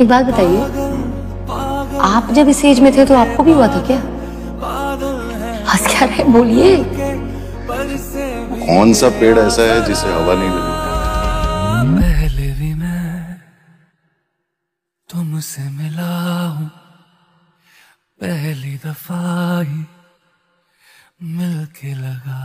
एक बात बताइए आप जब इस एज में थे तो आपको भी हुआ था क्या? हंस क्या रहे बोलिए। कौन सा पेड़ ऐसा है जिसे हवा नहीं लगी पहले भी मैं तुमसे मिला हूँ। पहली दफ़ा ही मिलके लगा